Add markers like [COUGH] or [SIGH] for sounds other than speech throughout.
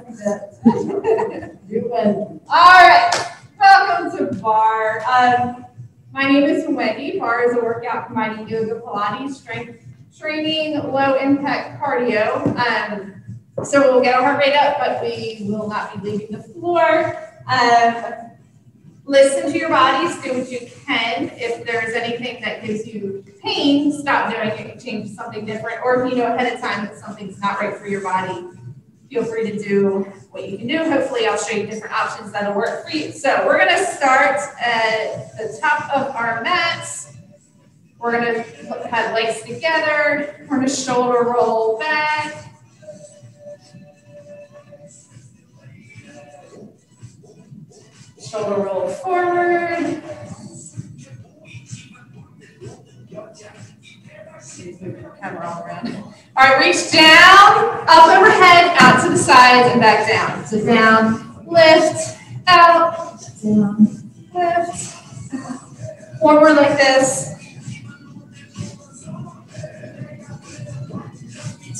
All right, welcome to barre. Um, my name is Wendy. Barre is a workout combining yoga, Pilates, strength training, low impact cardio. Um, so we'll get our heart rate up, but we will not be leaving the floor. Um, listen to your bodies, do what you can. If there's anything that gives you pain, stop doing it, change something different. Or if you know ahead of time that something's not right for your body, feel free to do what you can do. Hopefully I'll show you different options that'll work for you. So we're gonna start at the top of our mats. We're gonna have legs together. We're gonna shoulder roll back. Shoulder roll forward. Camera all around. All right, reach down, up overhead, out to the sides, and back down. So down, lift, out, down, lift. Forward like this.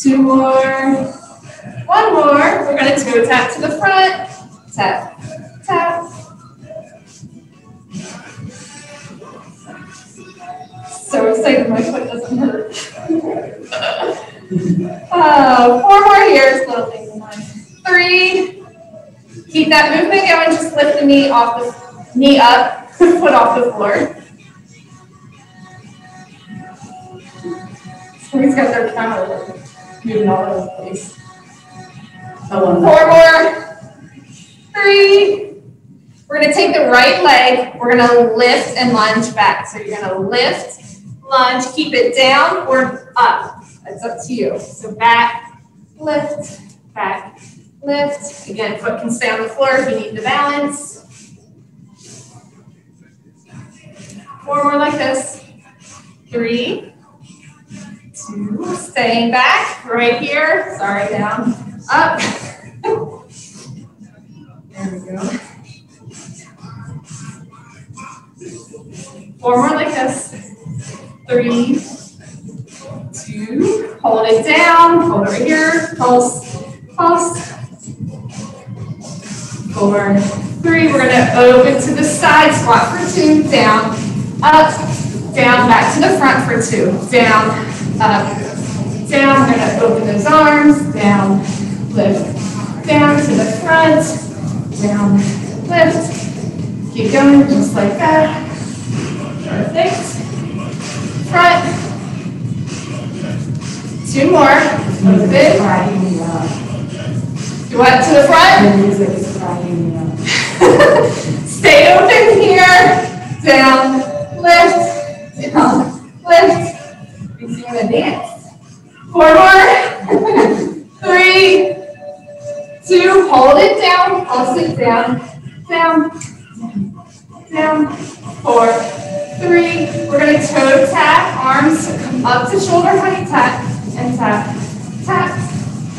Two more. One more. We're going to toe tap to the front. Tap, tap. So excited my foot doesn't hurt. uh, four more here, slowly. One, three. Keep that movement going. Just lift the knee off the knee up, [LAUGHS] foot off the floor. Somebody's got their camera moving all over the place. Four more. Three. We're gonna take the right leg. We're gonna lift and lunge back. So you're gonna lift, lunge, keep it down or up. It's up to you. So back, lift, back, lift. Again, foot can stay on the floor if you need the balance. Four more like this. Three, two, staying back, right here. Sorry, down, up. There we go. Four more like this. Three, two, hold it down, hold over here, pulse, pulse. Four, three, we're gonna open to the side, squat for two, down, up, down, back to the front for two, down, up, down, we're gonna open those arms, down, lift, down to the front, down, lift, keep going just like that, perfect, front, Two more. Open. Do what to the front? [LAUGHS] Stay open here. Down, lift, down, lift. Makes you want to dance. Four more. [LAUGHS] Three, two, hold it down, pulse it down, down, down. Four, three. We're going to toe tap, arms come up to shoulder height tap and tap, tap.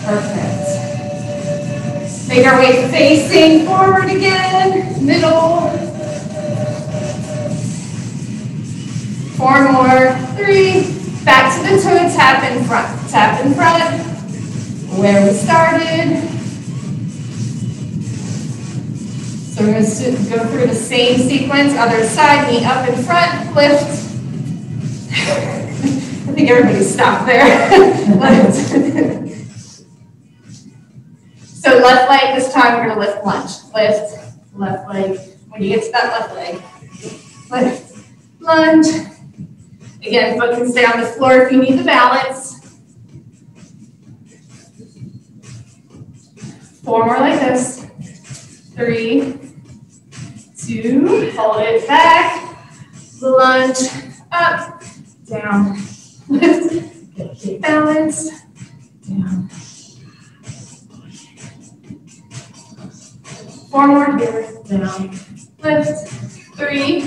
Perfect. Make our way facing forward again, middle. Four more, three. Back to the toe tap in front, tap in front. Where we started. So we're going to go through the same sequence, other side, knee up in front, lift. [LAUGHS] I think everybody stopped there. [LAUGHS] so left leg this time, we're gonna lift lunge. Lift, left leg. When you get to that left leg, lift, lunge. Again, foot can stay on the floor if you need the balance. Four more like this. Three, two, hold it back, lunge, up, down, lift, get balanced, down. Four more here, down, lift, three,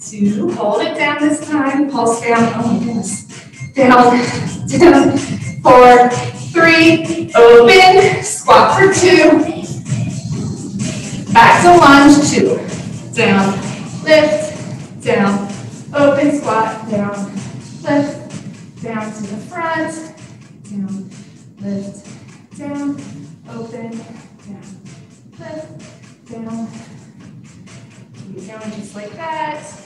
two, hold it down this time, pulse down, oh goodness, down, down, four, three, open, squat for two, back to lunge, two, down, lift, down, open, squat, down, lift, down to the front, down, lift, down, open, down, lift, down. Keep going just like that.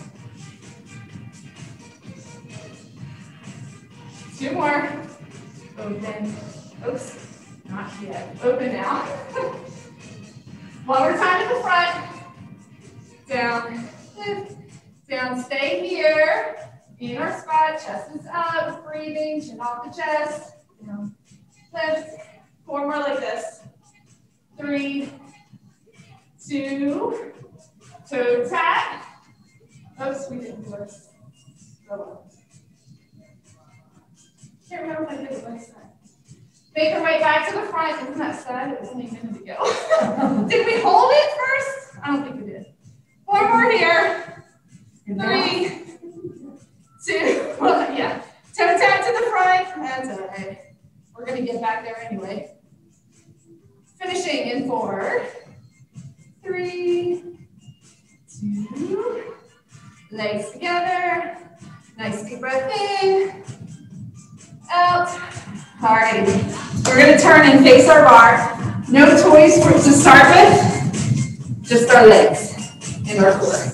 Two more. Open. Oops, not yet. Open now. [LAUGHS] One more time at the front. Down, lift, down. Stay here in our spot. Chest is up, breathing, chin off the chest. Down, lift. Four more like this. Three, two, toe tap. Oops, we didn't do this. Go Can't remember if I did last time. Make our way back to the front. Isn't that sad? It was only a minute ago. did we hold it first? I don't think we did. Four more here. Three, two, [LAUGHS] one. Yeah. Toe tap to the front. That's all right. We're going to get back there anyway. Finishing in four, three, two, legs together. Nice deep breath in, out. All right, we're gonna turn and face our bar. No toys for, to start with, just our legs and our core.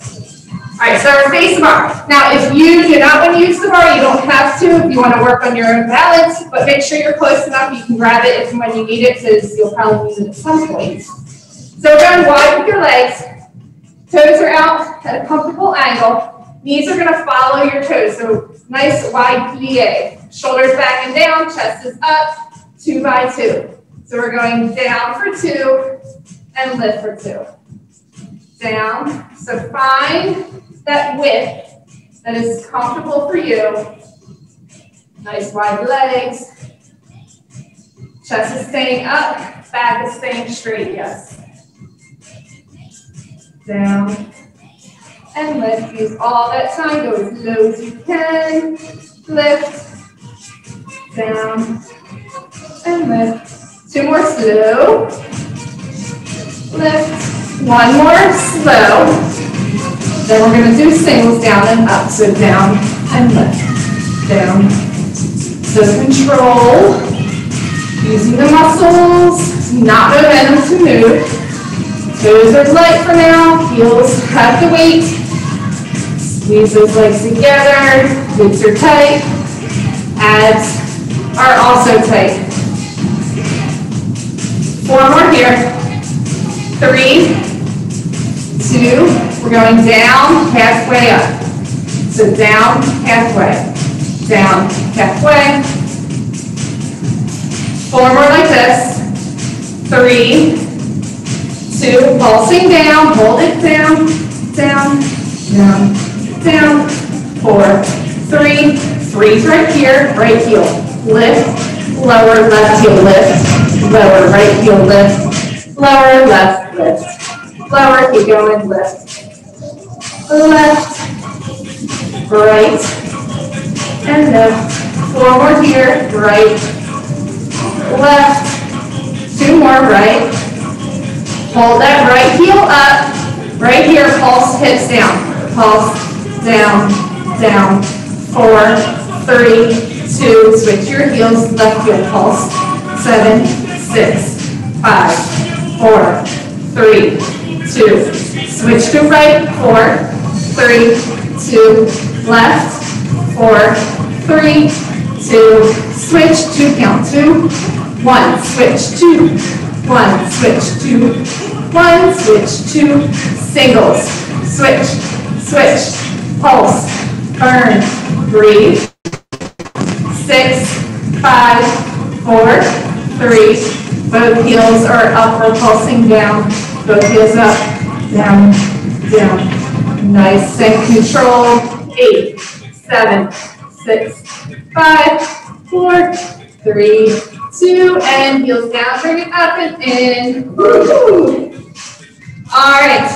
All right, so our face bar. Now, if you do not want to use the bar, you don't have to. If you want to work on your own balance, but make sure you're close enough you can grab it if when you need it, because you'll probably use it at some point. So going wide with your legs, toes are out at a comfortable angle. Knees are going to follow your toes, so nice wide plie. Shoulders back and down, chest is up, two by two. So we're going down for two and lift for two. Down. So find that width that is comfortable for you. Nice wide legs. Chest is staying up, back is staying straight, yes. Down and lift. Use all that time, go as low as you can. Lift, down, and lift. Two more slow. Lift. One more slow. Then we're going to do singles down and up. So down and lift. Down. So control. Using the muscles, not momentum to move. Toes are light for now. Heels have the weight. Squeeze those legs together. Glutes are tight. Abs are also tight. Four more here. Three, two, we're going down, halfway up. So down, halfway. Down, halfway. Four more like this. Three, two, pulsing down, hold it down, down, down, down. Four, three, freeze right here, right heel. Lift, lower, left heel, lift, lower, right heel, lift, lower, left, lift, lower, keep going, lift, left, right, and left. Forward here, right, left, two more, right. Hold that right heel up. Right here, pulse hips down. Pulse, down, down. Four, three, two. Switch your heels, left heel pulse. Seven, six, five, four, three, two. Switch to right, four, three, two, left, four, three, two, switch, two, count, two, one, switch, two, one, switch, two, one, switch, two, singles, switch, switch, pulse, burn, breathe, six, five, four, three, both heels are up or pulsing down, both heels up, down, down, Nice and control. Eight, seven, six, five, four, three, two, and heels down. Bring it up and in. All right.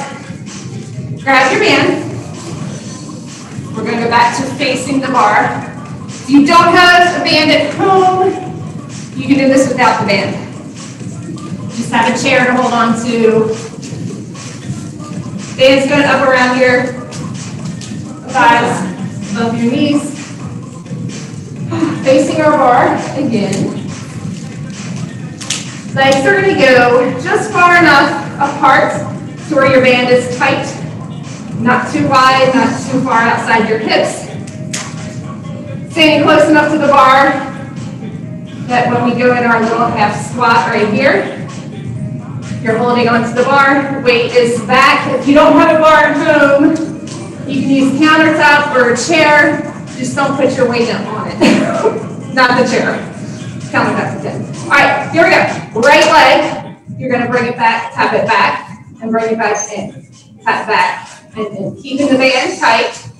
Grab your band. We're going to go back to facing the bar. If you don't have a band at home, you can do this without the band. Just have a chair to hold on to Band's going up around your thighs, above your knees. Facing our bar again. Legs are gonna go just far enough apart to where your band is tight. Not too wide, not too far outside your hips. Standing close enough to the bar that when we go in our little half squat right here, you're holding onto the bar, weight is back. If you don't have a bar at home, you can use countertop or a chair. Just don't put your weight on it. [LAUGHS] Not the chair. Countertop again. All right, here we go. Right leg, you're gonna bring it back, tap it back, and bring it back in. Tap back and in. Keeping the band tight.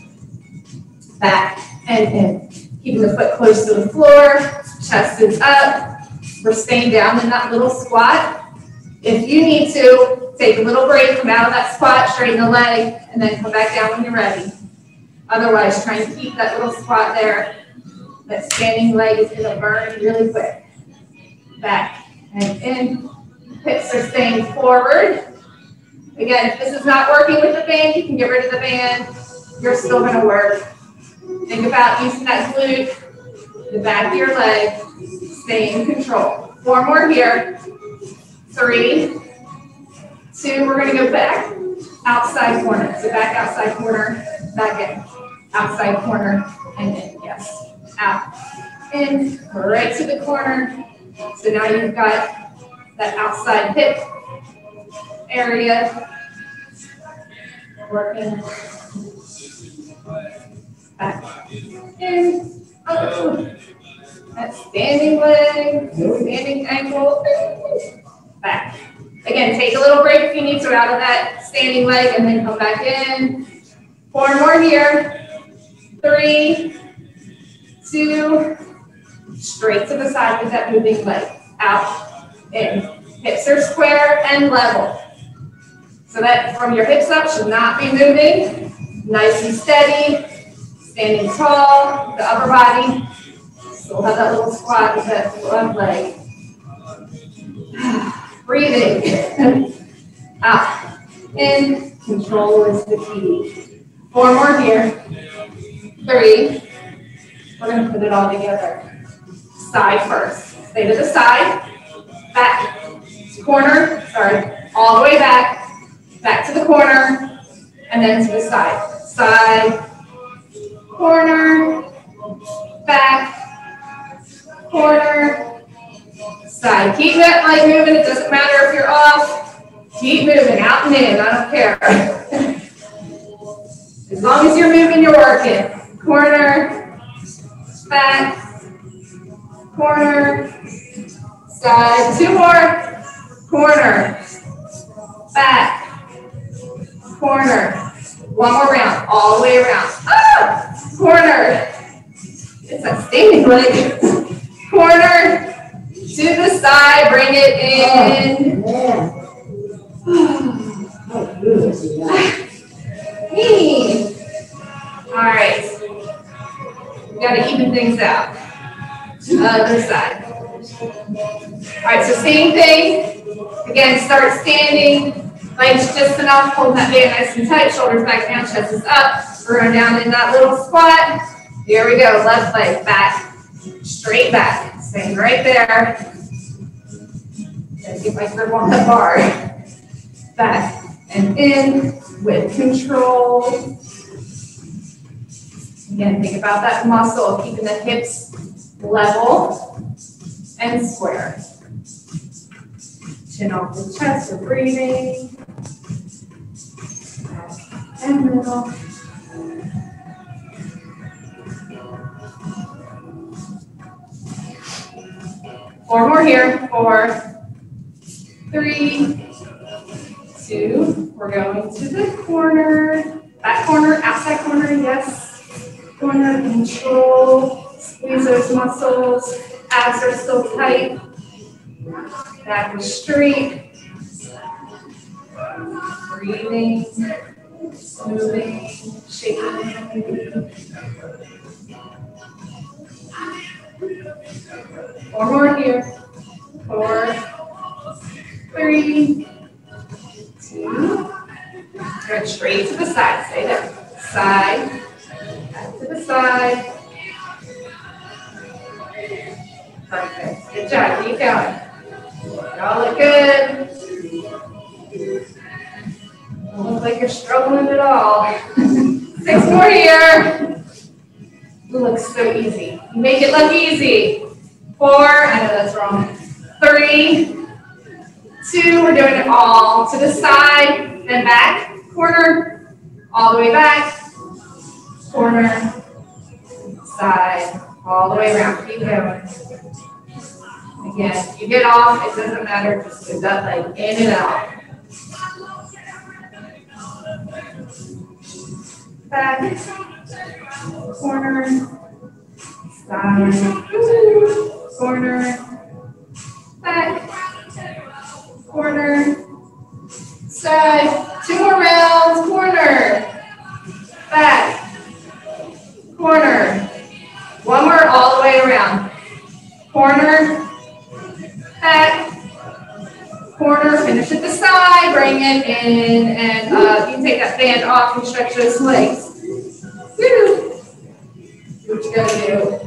Back and in. Keeping the foot close to the floor, chest is up. We're staying down in that little squat. If you need to, take a little break, come out of that squat, straighten the leg, and then come back down when you're ready. Otherwise, try and keep that little squat there. That standing leg is gonna burn really quick. Back and in. Hips are staying forward. Again, if this is not working with the band, you can get rid of the band. You're still gonna work. Think about using that glute, the back of your leg, stay in control. Four more here. Three, two, we're gonna go back, outside corner. So back outside corner, back in, outside corner, and in, yes. Out, in, right to the corner. So now you've got that outside hip area. Working back in, oh, that standing leg, standing ankle back. Again, take a little break if you need to out of that standing leg and then come back in. Four more here. Three, two, straight to the side with that moving leg. Out, in. Hips are square and level. So that from your hips up should not be moving. Nice and steady. Standing tall, the upper body. Still have that little squat with that left leg. [SIGHS] Breathing. [LAUGHS] Ah, Out. In. Control is the key. Four more here. Three. We're going to put it all together. Side first. Stay to the side. Back. Corner. Sorry. All the way back. Back to the corner. And then to the side. Side. Corner. Back. Corner side. Keep that leg moving. It doesn't matter if you're off. Keep moving, out and in. I don't care. [LAUGHS] as long as you're moving, you're working. Corner, back, corner, side. Two more. Leg. Corner, to the side, bring it in. Knee. [SIGHS] All right. We got to even things out. Uh, Other side. All right, so same thing. Again, start standing. Legs just enough, holding that band nice and tight, shoulders back down, chest is up. We're going down in that little squat. Here we go, left leg back, straight back. Staying right there. Gotta get my grip on the bar. Back and in with control. Again, think about that muscle, keeping the hips level and square. Chin off the chest for breathing. And middle. Four more here. Four, three, two. We're going to the corner. Back corner, outside corner, yes. Corner, control. Squeeze those muscles. Abs are still tight. Back is straight. Breathing, moving, shaking. Four more here. Four, three, two. Turn straight to the side. Stay there. Side, back to the side. Perfect. Good job. Keep going. Y'all look good. Don't look like you're struggling at all. [LAUGHS] Six more here. Looks so easy. You Make it look easy. Four, I know that's wrong. Three, two, we're doing it all to the side, then back, corner, all the way back, corner, side, all the way around. Keep going. Again, you get off, it doesn't matter, just move that leg in and out. Back, corner, side, corner, back, corner, side, two more rounds, corner, back, corner, one more all the way around, corner, back, corner, finish at the side, bring it in, and uh, you can take that band off and stretch those legs. Woo. What you gotta do.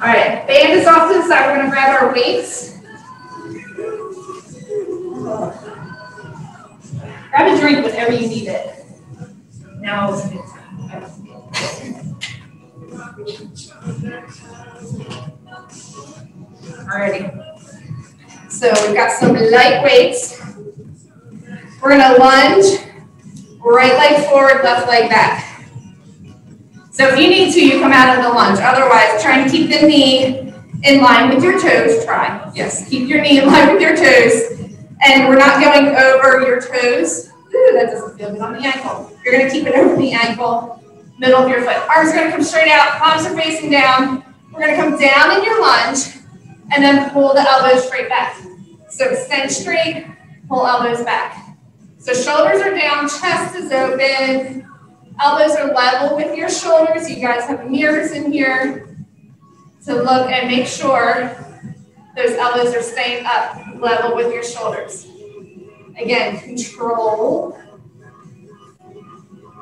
All right, band is off to the side. We're gonna grab our weights. Grab a drink whenever you need it. We've got some light weights. We're gonna lunge, right leg forward, left leg back. So if you need to, you come out of the lunge. Otherwise, try and keep the knee in line with your toes. Try. Yes, keep your knee in line with your toes. And we're not going over your toes. Ooh, that doesn't feel good on the ankle. You're gonna keep it over the ankle, middle of your foot. Arms are gonna come straight out, palms are facing down. We're gonna come down in your lunge and then pull the elbows straight back. So extend straight, pull elbows back. So shoulders are down, chest is open, elbows are level with your shoulders. You guys have mirrors in here to look and make sure those elbows are staying up level with your shoulders. Again, control.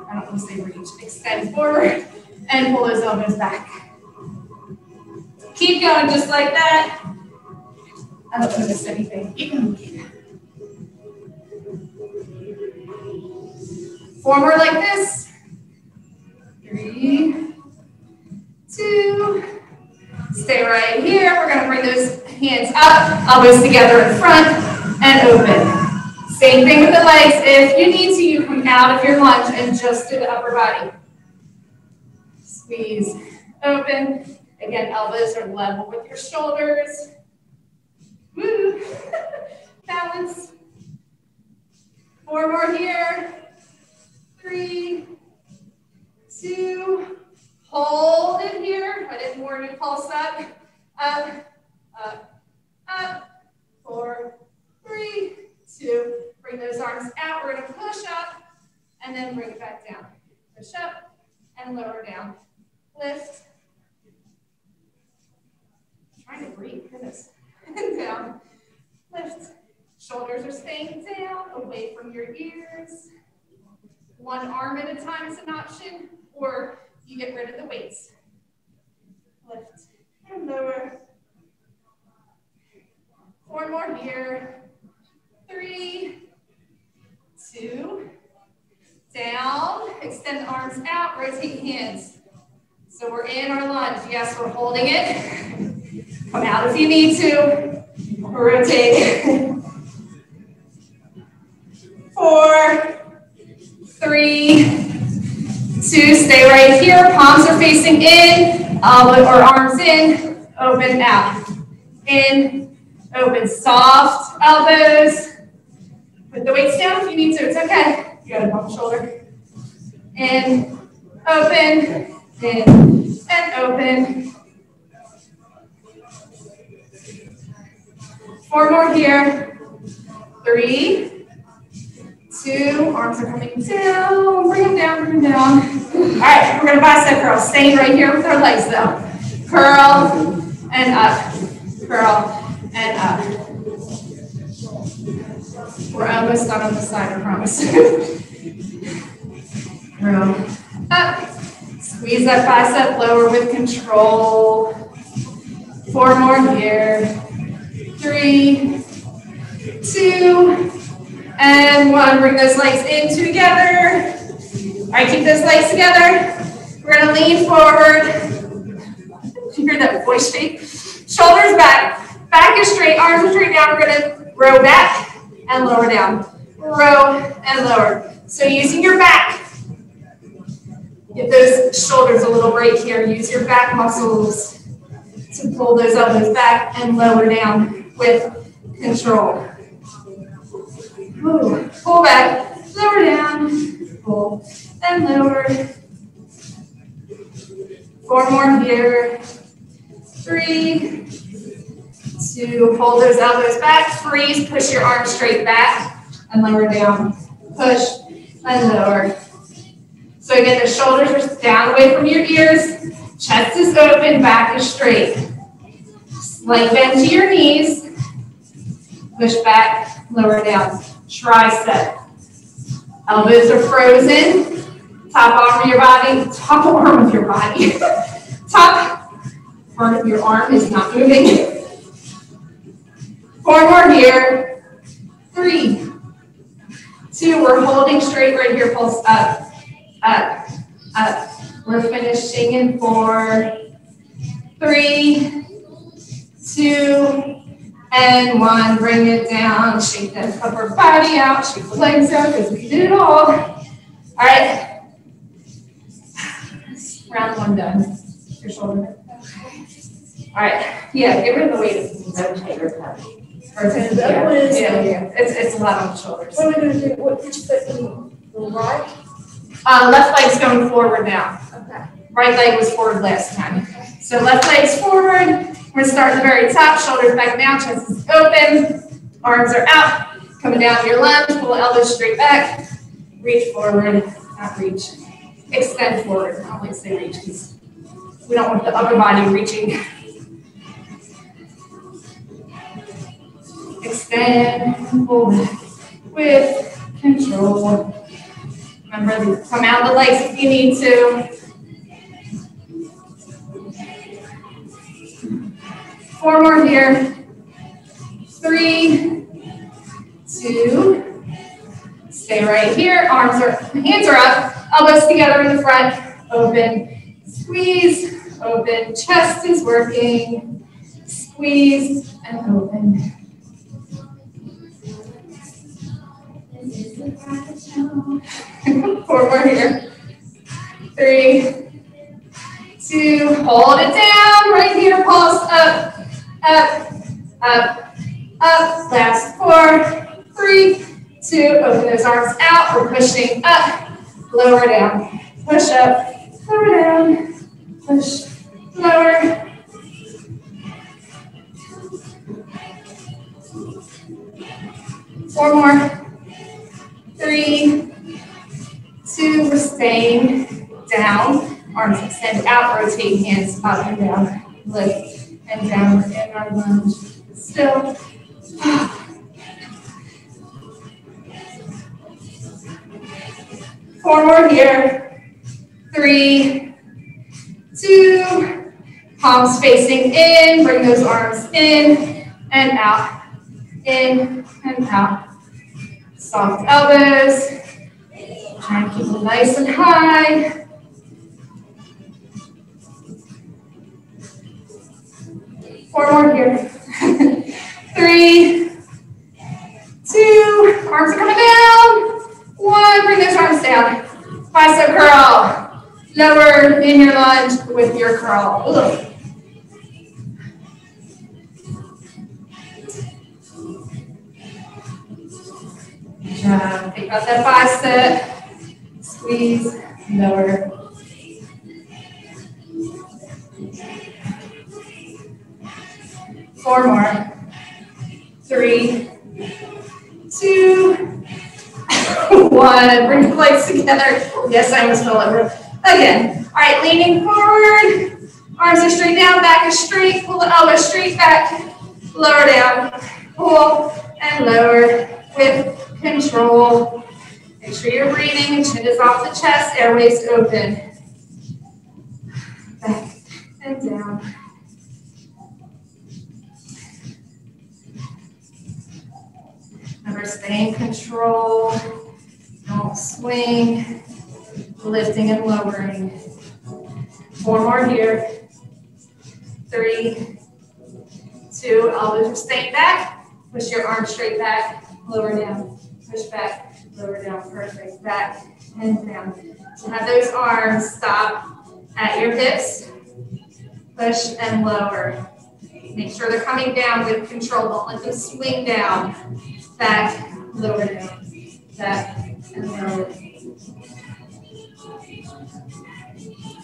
I don't want to say reach. Extend forward and pull those elbows back. Keep going just like that. I don't want to miss anything. Four more like this. Three, two, stay right here. We're gonna bring those hands up, elbows together in front and open. Same thing with the legs. If you need to, you come out of your lunge and just do the upper body. Squeeze, open. Again, elbows are level with your shoulders. Woo. [LAUGHS] Balance. Four more here. Three, two, hold it here. I didn't warn you, to pulse up. Up, up, up. Four, three, two. Bring those arms out. We're gonna push up and then bring it back down. Push up and lower down. Lift. trying to breathe, goodness. And [LAUGHS] down. Lift. Shoulders are staying down, away from your ears. One arm at a time is an option, or you get rid of the weights. Lift and lower. Four more here. Three, two, down. Extend arms out, rotate hands. So we're in our lunge. Yes, we're holding it. [LAUGHS] Come out if you need to. Rotate. Four, three, two, stay right here. Palms are facing in, elbow or arms in, open out. In, open, soft elbows. Put the weights down if you need to, it's okay. You got a bump shoulder. In, open, in, and open. Four more here. Three, two, arms are coming down, bring them down, bring them down. All right, we're gonna bicep curl, staying right here with our legs though. Curl and up, curl and up. We're almost done on the side, I promise. [LAUGHS] Curl up, squeeze that bicep lower with control. Four more here. Three, two, and one. Bring those legs in together. All right, keep those legs together. We're gonna lean forward. [LAUGHS] You hear that voice shake? Shoulders back. Back is straight, arms are straight down. We're gonna row back and lower down. Row and lower. So using your back, give those shoulders a little break here. Use your back muscles to pull those elbows back and lower down with control. Ooh. Pull back, lower down, pull, and lower. Four more here. Three, two, hold those elbows back, freeze, push your arms straight back, and lower down. Push and lower. So again, the shoulders are down away from your ears, chest is open, back is straight. Slight bend to your knees, push back, lower down tricep. Elbows are frozen. Top arm of your body, top [LAUGHS] arm of your body. [LAUGHS] top part of your arm is not moving. [LAUGHS] Four more here. Three, two, we're holding straight right here, pulse up, up, up. We're finishing in four, three, two, and one, bring it down, shake that upper body out, shake the legs out because we did it all. All right. Round one done. Your shoulder. All right. Yeah, get rid of the weight of the rotator cuff. Yeah, other one is, yeah, yeah. It's, it's a lot on the shoulders. What are we gonna do, what did you put in the right? Uh, left leg's going forward now. Okay. Right leg was forward last time. So left leg's forward. We're gonna start at the very top, shoulders back down, chest is open, arms are out, coming down to your lunge, pull elbows straight back, reach forward, not reach, extend forward. I don't like to say reach because we don't want the upper body reaching. Extend, pull back with control. Remember to come out the legs if you need to. Four more here. Three, two, stay right here. Arms are, hands are up, elbows together in the front, open, squeeze, open, chest is working, squeeze, and open. [LAUGHS] Four more here. Three, two, hold it down, right here, pulse up, up, up, up, last four, three, two, open those arms out, we're pushing up, lower down, push up, lower down, push, lower. Four more, three, two, we're staying down, arms extend out, rotate hands up and down, lift and down in our lunge. Still. [SIGHS] Four more here. Three, two, palms facing in, bring those arms in and out, in and out. Soft elbows. Try and keep them nice and high. Four more here. [LAUGHS] Three, two, arms are coming down. One, bring those arms down. Bicep curl. Lower in your lunge with your curl. Ugh. Good job. Think about that bicep. Squeeze, lower. Four more. Three, two, [LAUGHS] one. Bring the legs together. Yes, I almost fell over. Again. All right, leaning forward. Arms are straight down, back is straight. Pull the elbows straight back. Lower down. Pull and lower with control. Make sure you're breathing. Chin is off the chest. Airways open. Back and down. Remember, stay in control. Don't swing. Lifting and lowering. Four more here. Three, two, elbows are staying back. Push your arms straight back, lower down. Push back, lower down. Perfect. Back and down. So have those arms stop at your hips. Push and lower. Make sure they're coming down with control. Don't let them swing down. Back, lower down. Back and lower.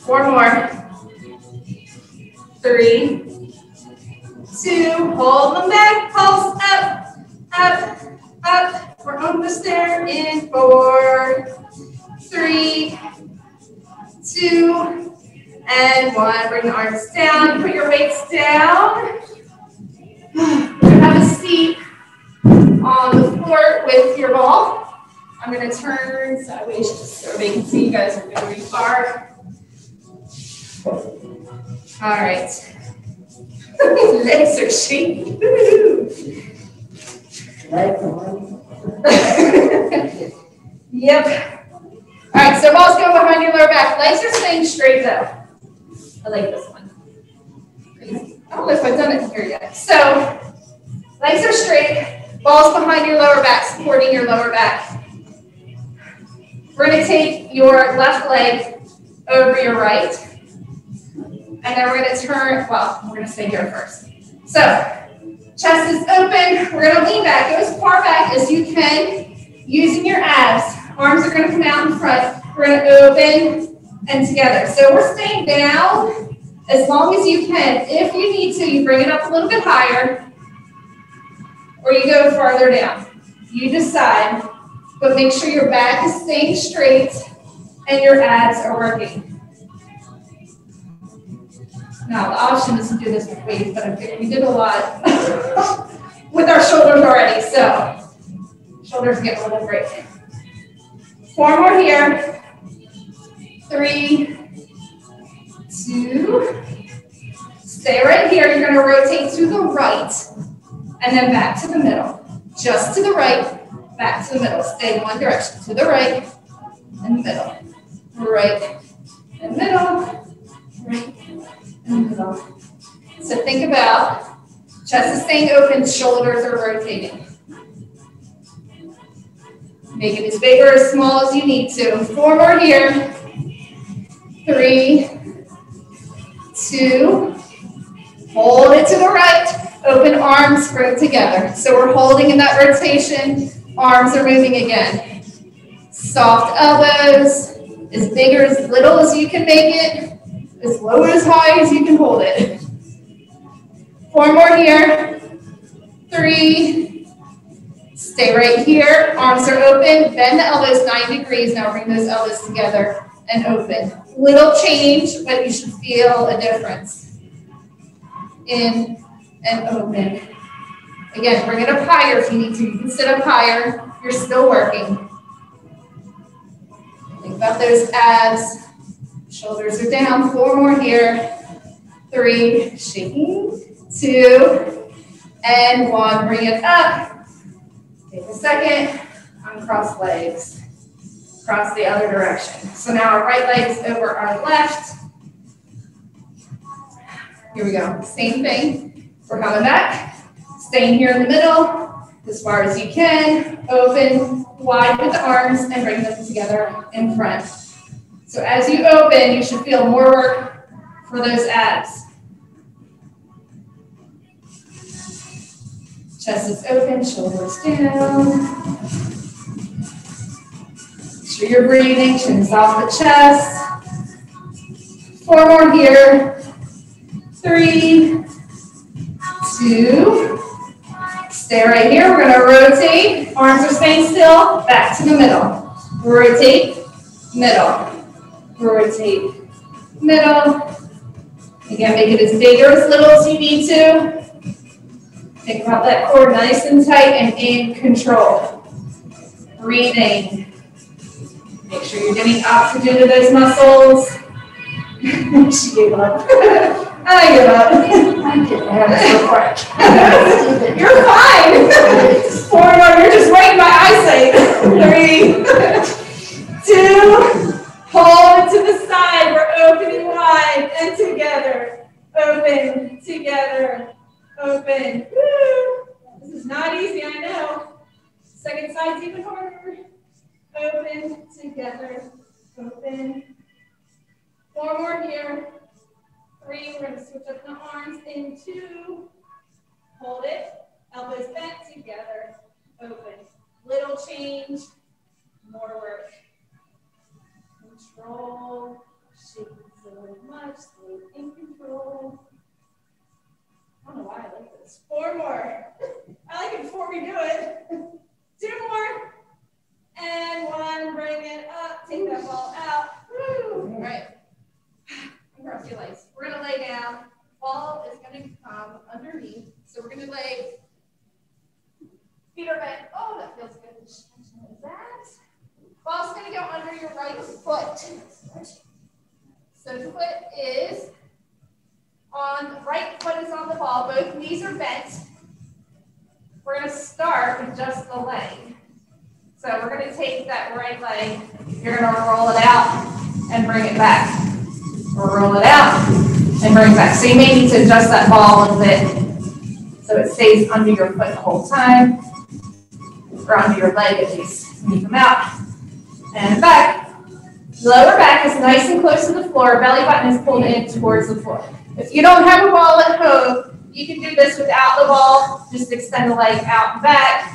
Four more. Three, two, hold them back, pulse up, up, up. We're on the stair in four, three, two, and one. Bring the arms down, put your weights down. [SIGHS] Have a seat on the floor with your ball. I'm gonna turn sideways just so they can see you guys are very far. All right. [LAUGHS] Legs are shaking. [LAUGHS] yep. All right, so balls go behind your lower back. Legs are staying straight though. I like this one. I don't know if I've done it here yet. So, legs are straight, balls behind your lower back, supporting your lower back. We're to take your left leg over your right, and then we're going to turn, well, we're to stay here first. So, chest is open, we're to lean back, go as far back as you can, using your abs. Arms are going to come out in front. We're to open and together. So we're staying down as long as you can. If you need to, you bring it up a little bit higher or you go farther down. You decide, but make sure your back is staying straight and your abs are working. Now, the option is to do this with weights, but we did a lot [LAUGHS] with our shoulders already, so shoulders get a little break. Four more here. Three, two, stay right here. You're gonna rotate to the right and then back to the middle. Just to the right, back to the middle. Stay in one direction, to the right and middle. Right and middle, right and middle. So think about chest is staying open, shoulders are rotating. Make it as big or as small as you need to. Four more here. Three, two, hold it to the right. Open arms, bring together. So we're holding in that rotation. Arms are moving again. Soft elbows, as big or as little as you can make it, as low or as high as you can hold it. Four more here. Three, Stay right here. Arms are open. Bend the elbows 9 degrees. Now bring those elbows together and open. Little change, but you should feel a difference. In and open. Again, bring it up higher if you need to. You can sit up higher. You're still working. Think about those abs. Shoulders are down. Four more here. Three, shaking. Two, and one. Bring it up. Take a second, uncross legs, cross the other direction. So now our right leg's over our left. Here we go, same thing. We're coming back, staying here in the middle, as far as you can, open wide with the arms and bring them together in front. So as you open, you should feel more work for those abs. Chest is open, shoulders down. Make sure you're breathing, chins off the chest. Four more here. Three, two, stay right here. We're gonna rotate. Arms are staying still. Back to the middle. Rotate, middle. Rotate, middle. Again, make it as big or as little as you need to. Think about that core nice and tight and in control. Breathing. Make sure you're getting oxygen to those muscles. [LAUGHS] she gave up. [LAUGHS] I give up. I didn't have so [LAUGHS] You're fine. Four more. You're just right Three, two, hold to the side. We're opening wide and together. Open, together, open. Woo. This is not easy, I know. Second side's even harder. Open, together, open. Four more here. Three, we're gonna switch up the arms in two. Hold it, elbows bent together, open. Little change, more work. Control, shake so much, stay in control. I don't know why I like this. Four more. [LAUGHS] I like it before we do it. [LAUGHS] Two more. And one, bring it up, take that ball out. Woo. All right. [SIGHS] [SIGHS] [SIGHS] Cross your legs. We're gonna lay down. Ball is gonna come underneath. So we're gonna lay feet are bent. Oh, that feels good. That. Ball's gonna go under your right foot. So the foot is on, right foot is on the ball. Both knees are bent. We're gonna start with just the leg. So we're gonna take that right leg. You're gonna roll it out and bring it back. Roll it out and bring it back. So you may need to adjust that ball a little bit so it stays under your foot the whole time, or under your leg at least. When you come out and back. Lower back is nice and close to the floor. Belly button is pulled in towards the floor. If you don't have a ball at home, you can do this without the ball. Just extend the leg out and back.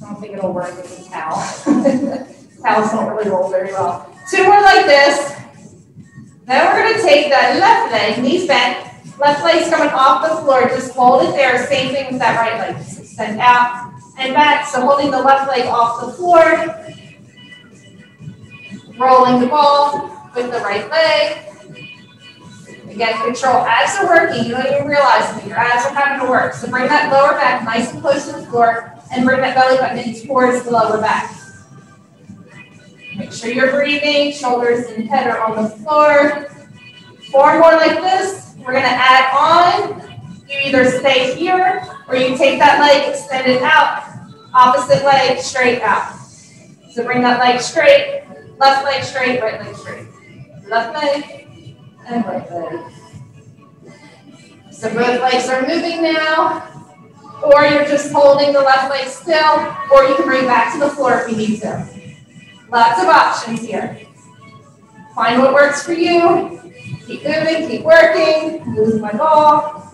I don't think it'll work with a towel. Towels don't really roll very well. Two more like this. Then we're going to take that left leg, knees bent. Left leg's coming off the floor. Just hold it there. Same thing with that right leg. Just out and back. So holding the left leg off the floor. Rolling the ball with the right leg. Again, control as you're working. You don't even realize it. Your abs are having to work. So bring that lower back nice and close to the floor and bring that belly button in towards the lower back. Make sure you're breathing. Shoulders and head are on the floor. Four more like this. We're going to add on. You either stay here or you take that leg, extend it out. Opposite leg straight out. So bring that leg straight. Left leg straight, right leg straight. Left leg and right leg. So both legs are moving now. Or you're just holding the left leg still, or you can bring back to the floor if you need to. Lots of options here. Find what works for you. Keep moving, keep working. Lose my ball. [LAUGHS]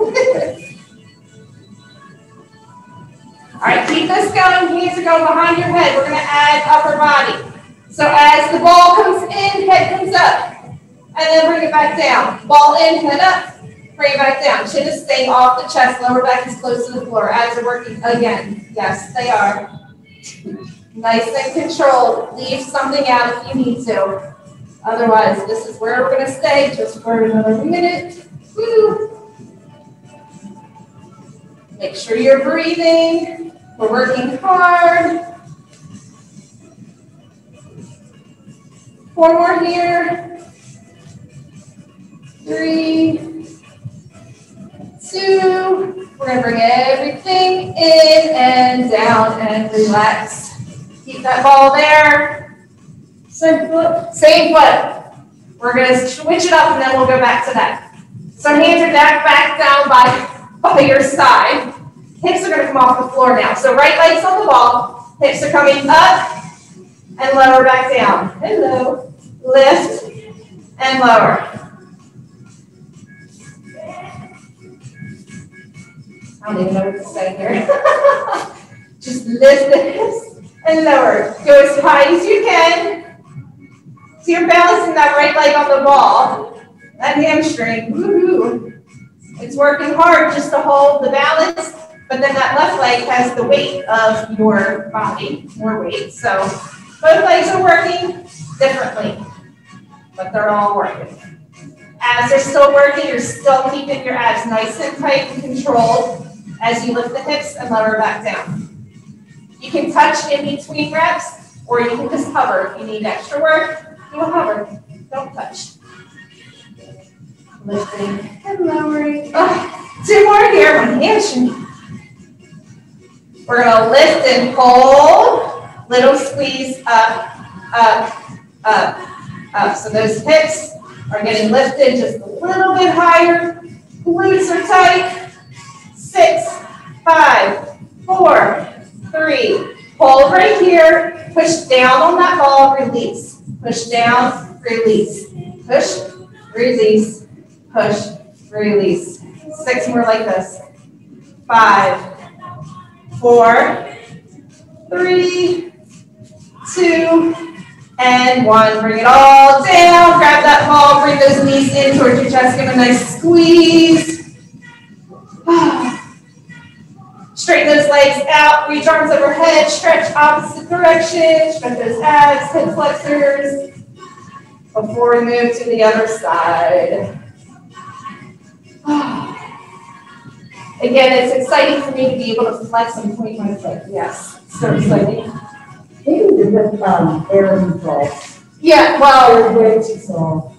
All right, keep this going. Hands are going behind your head. We're going to add upper body. So as the ball comes in, head comes up. And then bring it back down. Ball in, head up. Bring it back down. Chin is staying off the chest. Lower back is close to the floor. Abs are working again. Yes, they are. Nice and controlled. Leave something out if you need to. Otherwise, this is where we're going to stay just for another minute. Woo. Make sure you're breathing. We're working hard. Four more here. Three, two. We're going to bring everything in and down and relax. Keep that ball there. Same foot. Same foot. We're going to switch it up and then we'll go back to that. So hands are back, back down by, by your side. Hips are going to come off the floor now. So right leg's on the ball. Hips are coming up and lower back down. Hello. Lift and lower. I don't even know what to say here. [LAUGHS] Just lift the hips and lower. Go as high as you can. So you're balancing that right leg on the ball. That hamstring. Woohoo. It's working hard just to hold the balance, but then that left leg has the weight of your body, more weight. So both legs are working differently but they're all working. Abs are still working, you're still keeping your abs nice and tight and controlled as you lift the hips and lower back down. You can touch in between reps, or you can just hover. If you need extra work, do a hover. Don't touch. Lifting and lowering. Oh, two more here, one hamstring. We're gonna lift and hold, little squeeze up, up, up, up. So those hips are getting lifted just a little bit higher. Glutes are tight. Six, five, four, three. Hold right here. Push down on that ball, release. Push down, release. Push, release, push, release. Six more like this. Five, four, three, two, and one. Bring it all down. Grab that ball. Bring those knees in towards your chest. Give a nice squeeze. [SIGHS] Ah. Straighten those legs out. Reach arms overhead. Stretch opposite direction. Stretch those abs, hip flexors. Before we move to the other side. [SIGHS] Again, it's exciting for me to be able to flex and point my foot. Yes, so exciting. Maybe good, um, air control. Yeah, well, way too soft.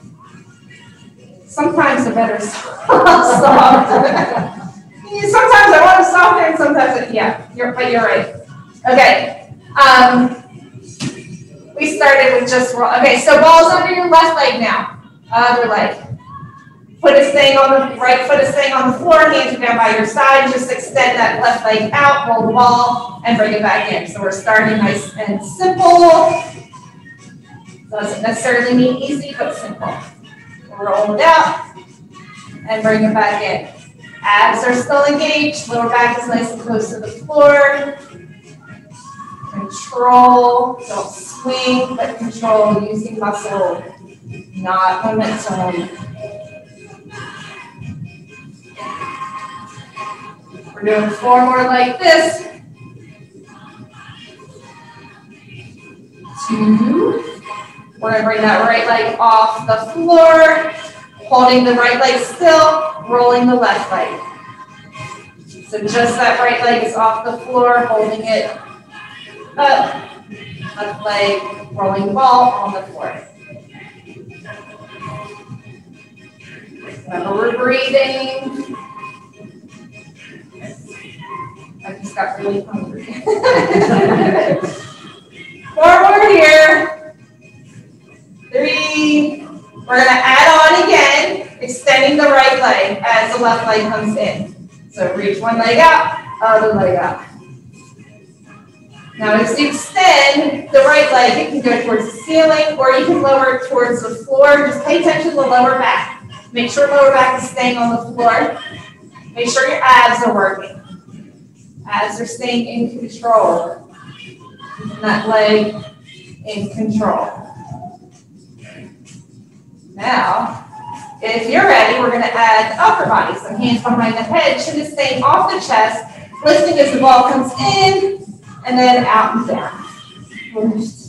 sometimes the better [LAUGHS] soft. [LAUGHS] sometimes I want it softer and sometimes, it, yeah, you're, but you're right. Okay. Um, we started with just, roll- okay, so balls under your left leg now. Other leg. Foot is staying on the, right foot is staying on the floor, hands are down by your side. Just extend that left leg out, roll the ball, and bring it back in. So we're starting nice and simple. Doesn't necessarily mean easy, but simple. Roll it out and bring it back in. Abs are still engaged, lower back is nice and close to the floor. Control, don't swing, but control using muscle, not momentum. We're doing four more like this. Two. We're gonna bring that right leg off the floor, holding the right leg still, rolling the left leg. So just that right leg is off the floor, holding it up, left leg, rolling ball on the floor. Remember, we're breathing. I just got really hungry. [LAUGHS] left leg comes in. So reach one leg out, other leg out. Now as you extend the right leg, it can go towards the ceiling or you can lower it towards the floor. Just pay attention to the lower back. Make sure lower back is staying on the floor. Make sure your abs are working. Abs are staying in control. That leg in control. Now, if you're ready, we're going to add the upper body. So hands behind the head, chin is staying off the chest, lifting as the ball comes in, and then out and down. Lift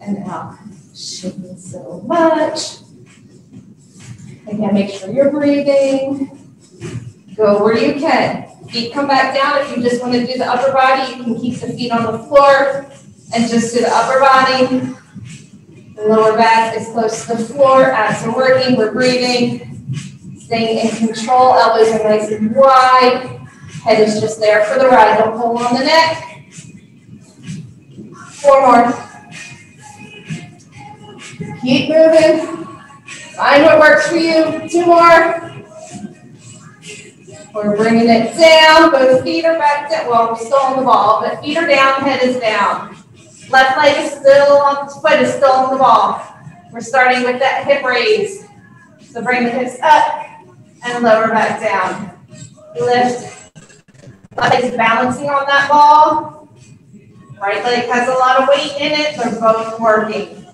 and out. Shaking so much. Again, make sure you're breathing. Go where you can. Feet come back down. If you just want to do the upper body, you can keep the feet on the floor and just do the upper body. Lower back is close to the floor. Abs are working. We're breathing. Staying in control. Elbows are nice and wide. Head is just there for the ride. Don't pull on the neck. Four more. Keep moving. Find what works for you. Two more. We're bringing it down. Both feet are back down. Well, we're still on the ball, but feet are down, head is down. Left leg is still on, foot is still on the ball. We're starting with that hip raise. So bring the hips up and lower back down. Lift. Left leg's balancing on that ball. Right leg has a lot of weight in it. They're both working.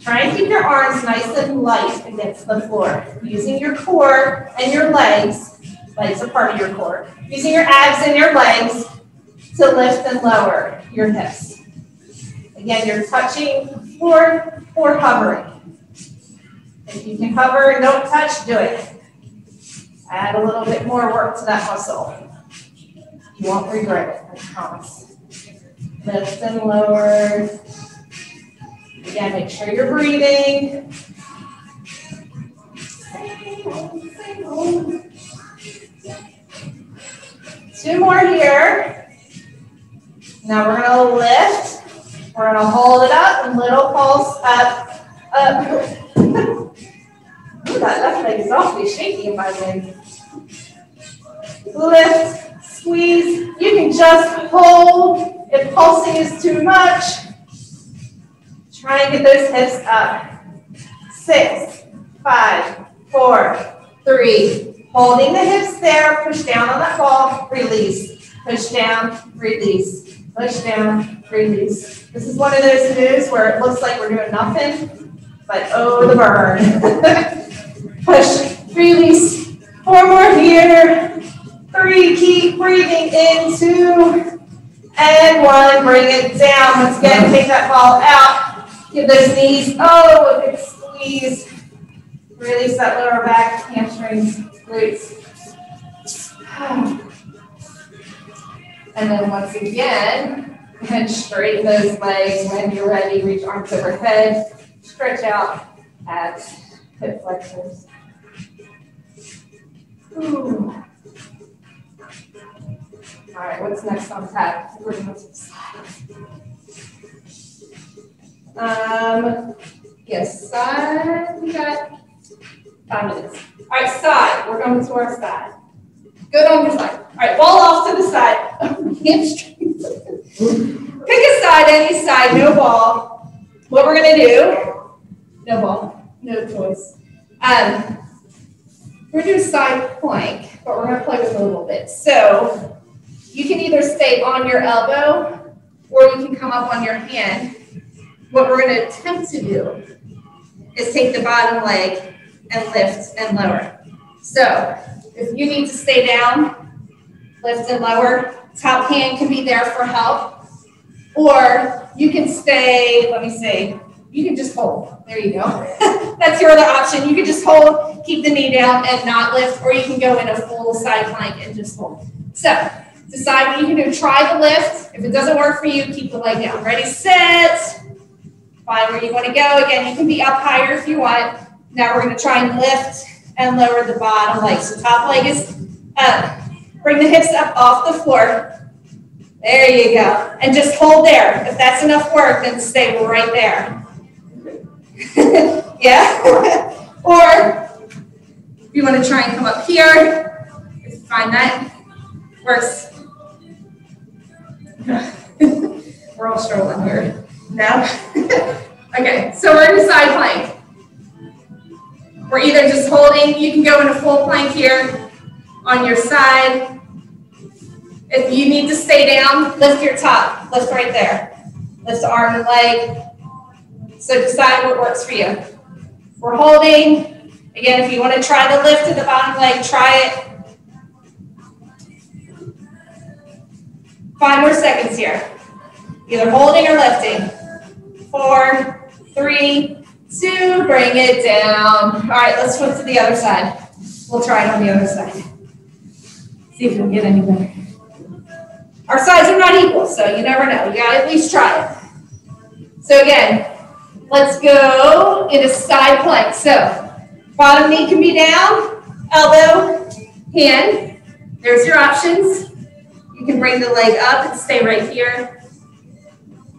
Try and keep your arms nice and light against the floor. Using your core and your legs, legs are part of your core. Using your abs and your legs to lift and lower your hips. Again, you're touching floor or hovering. If you can hover and don't touch, do it. Add a little bit more work to that muscle. You won't regret it, I promise. Lift and lower. Again, make sure you're breathing. Two more here. Now we're gonna lift. We're gonna hold it up little pulse up, up. Ooh, that left leg is awfully shaky in my leg. Lift, squeeze. You can just hold if pulsing is too much. Try and get those hips up. Six, five, four, three. Holding the hips there, push down on that ball, release. Push down, release. Push down, release. This is one of those moves where it looks like we're doing nothing, but oh, the burn. [LAUGHS] push, release. Four more here. Three, keep breathing in, two, and one. Bring it down. Once again, take that ball out. Give those knees, oh, a squeeze. Release that lower back, hamstrings, glutes. [SIGHS] And then once again, and straighten those legs when you're ready. Reach arms overhead. Stretch out at hip flexors. Ooh. All right, what's next on tap? We're going to. Um, yes, side. We got five minutes. All right, side. We're going to our side. Good on your side. All right, ball off to the side. [LAUGHS] Hamstrings. Pick a side, any side, no ball. What we're gonna do? No ball, no choice. Um, we're gonna do a side plank, but we're gonna play with a little bit. So you can either stay on your elbow or you can come up on your hand. What we're gonna attempt to do is take the bottom leg and lift and lower. So if you need to stay down, lift and lower. Top hand can be there for help. Or you can stay, let me see, you can just hold. There you go. [LAUGHS] That's your other option. You can just hold, keep the knee down and not lift, or you can go in a full side plank and just hold. So decide what you can do. Try the lift. If it doesn't work for you, keep the leg down. Ready, set. Find where you want to go. Again, you can be up higher if you want. Now we're going to try and lift and lower the bottom leg. So top leg is up. Bring the hips up off the floor. There you go. And just hold there. If that's enough work, then stay right there. [LAUGHS] yeah? [LAUGHS] or if you want to try and come up here, find that works. [LAUGHS] we're all struggling here. No? okay, so we're in a side plank. We're either just holding, you can go in a full plank here on your side. If you need to stay down, lift your top, lift right there. Lift the arm and leg. So decide what works for you. We're holding. Again, if you want to try the lift to the bottom leg, try it. Five more seconds here. Either holding or lifting. Four, three, two, bring it down. All right, let's flip to the other side. We'll try it on the other side. See if we can get any better. Our sides are not equal, so you never know. You gotta at least try it. So again, let's go in a side plank. So bottom knee can be down, elbow, hand. There's your options. You can bring the leg up and stay right here.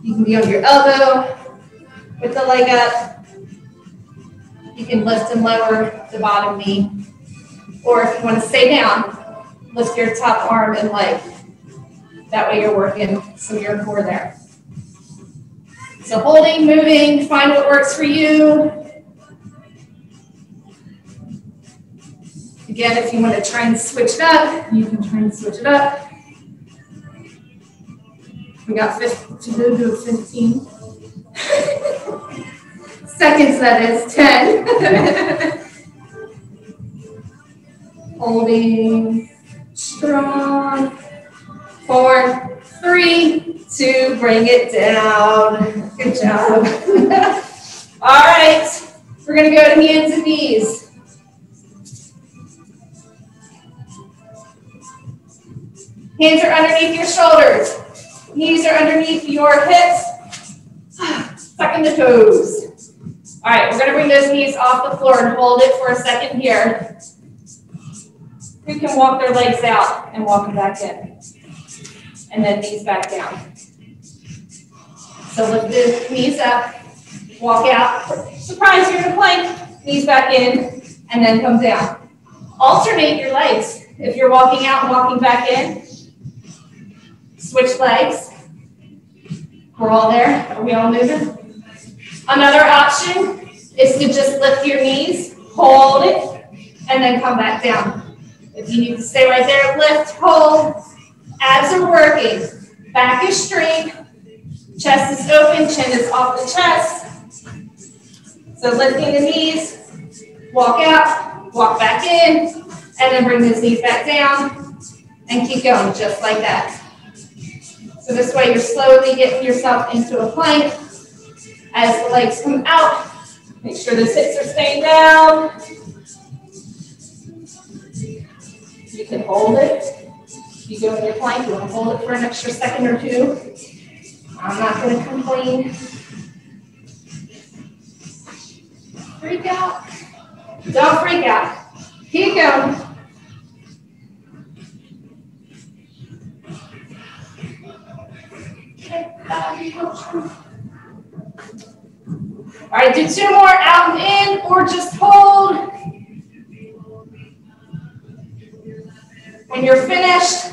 You can be on your elbow with the leg up. You can lift and lower the bottom knee. Or if you want to stay down, lift your top arm and leg. That way you're working some of your core there. So holding, moving, find what works for you. Again, if you want to try and switch it up, you can try and switch it up. We got 15, to go to 15. [LAUGHS] seconds, that is 10. [LAUGHS] Holding strong. Four, three, two, bring it down. Good job. [LAUGHS] All right, we're to go to hands and knees. Hands are underneath your shoulders. Knees are underneath your hips. [SIGHS] Sucking the toes. All right, we're gonna bring those knees off the floor and hold it for a second here. Who can walk their legs out and walk them back in? And then knees back down. So lift the knees up, walk out, surprise, you're in a plank, knees back in, and then come down. Alternate your legs. If you're walking out and walking back in, switch legs. We're all there. Are we all moving? Another option is to just lift your knees, hold it, and then come back down. If you need to stay right there, lift, hold. Abs are working. Back is straight. Chest is open, chin is off the chest. So lifting the knees, walk out, walk back in, and then bring those knees back down and keep going just like that. So this way you're slowly getting yourself into a plank. As the legs come out, make sure the hips are staying down. You can hold it. You go in your plank, you want to hold it for an extra second or two. I'm not going to complain. Freak out. Don't freak out. Keep going. All right, do two more out and in or just hold. When you're finished,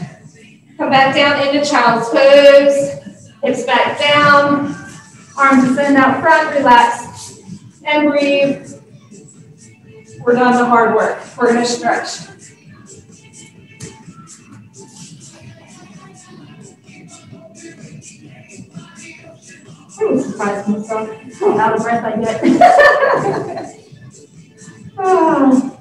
come back down into child's pose. Hips back down. Arms extend out front, relax, and breathe. We're done the hard work. We're gonna stretch. I'm surprised myself. How out of breath I get. oh.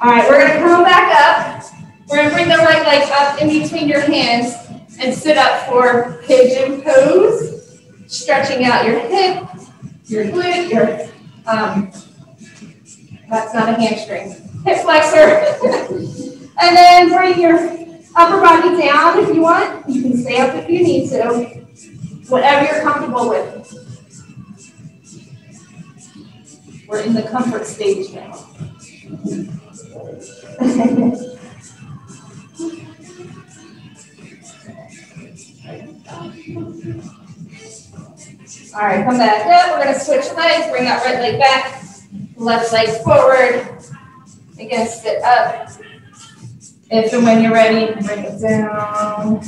All right, we're gonna come back up. We're gonna bring the right leg up in between your hands and sit up for pigeon pose. Stretching out your hip, your glute, your, um, that's not a hamstring, hip flexor. [LAUGHS] and then bring your upper body down if you want. You can stay up if you need to. Whatever you're comfortable with. We're in the comfort stage now. All right, come back up. We're going to switch legs. Bring that right leg back. Left leg forward. Again, sit up. If and when you're ready, bring it down.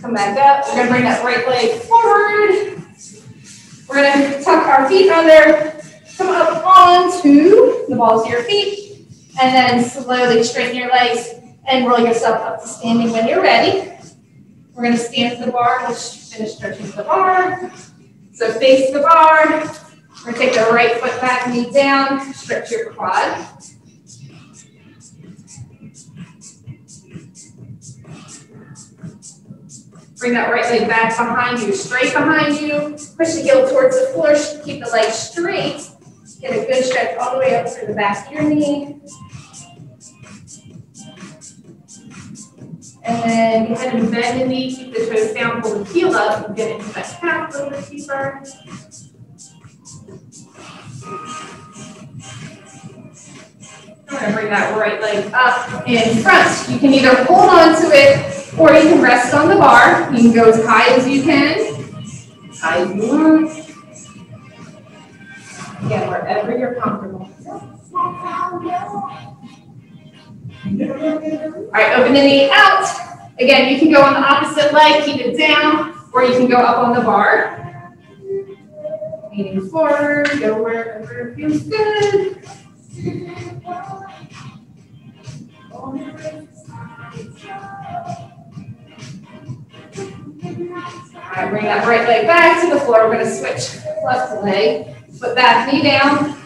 Come back up. We're going to bring that right leg forward. We're going to tuck our feet under, come up onto the balls of your feet, and then slowly straighten your legs and roll yourself up to standing when you're ready. We're going to stand to the bar. Let's finish stretching the bar. So face the bar. We're going to take the right foot back, knee down, stretch your quad. Bring that right leg back behind you, straight behind you. Push the heel towards the floor. Keep the leg straight. Get a good stretch all the way up to the back of your knee. And then go ahead and bend the knee, keep the toes down, pull the heel up, and get into that calf a little bit deeper. I'm gonna bring that right leg up in front. You can either hold on to it or you can rest on the bar. You can go as high as you can, as high as you want. Again, wherever you're comfortable. All right, open the knee out. Again, you can go on the opposite leg, keep it down, or you can go up on the bar. Leaning forward, go wherever feels good. All right, bring that right leg back to the floor. We're going to switch left leg. Put that knee down.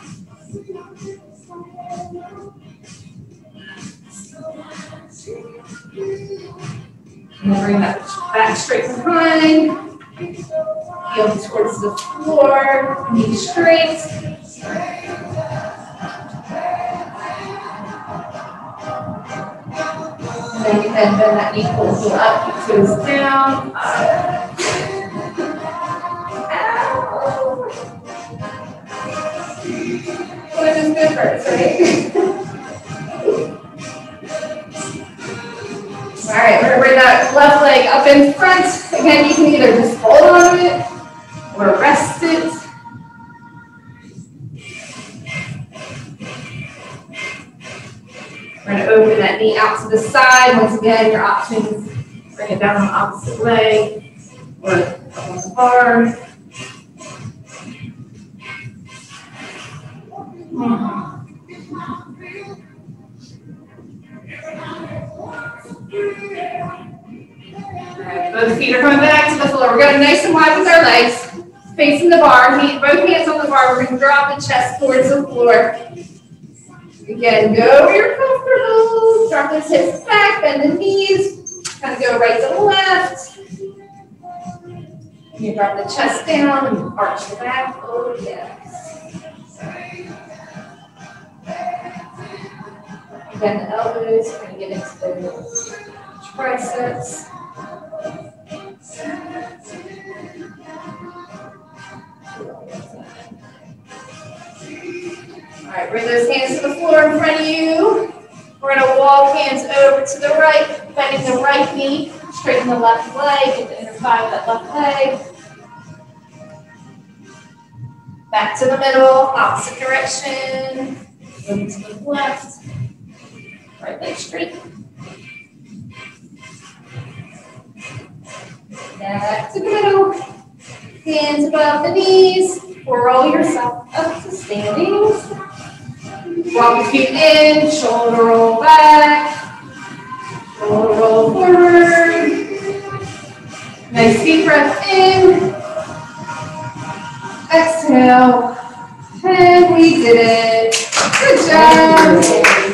And bring that back straight behind. Heel towards the floor. Knee straight. Then you can bend that knee closer up, toes down. first, right? All right, we're gonna bring that left leg up in front. Again, you can either just hold on to it or rest it. We're gonna open that knee out to the side. Once again, your options, bring it down on the opposite leg or on the bar. Both feet are coming back to the floor. We're going to nice and wide with our legs, facing the bar. Both hands on the bar. We're going to drop the chest towards the floor. Again, go where you're comfortable. Drop those hips back, bend the knees. Kind of go right to the left. You drop the chest down and arch the back. Oh, yes. Bend the elbows. Going to get into the triceps. All right, bring those hands to the floor in front of you. We're gonna walk hands over to the right, bending the right knee, straighten the left leg, get the inner thigh of that left leg. Back to the middle, opposite direction. Move to the left. Right leg straight. Back to the middle. Hands above the knees. Roll yourself up to standing. Walk the feet in, shoulder roll back. Shoulder roll forward. Nice deep breath in. Exhale. And we did it. Good job.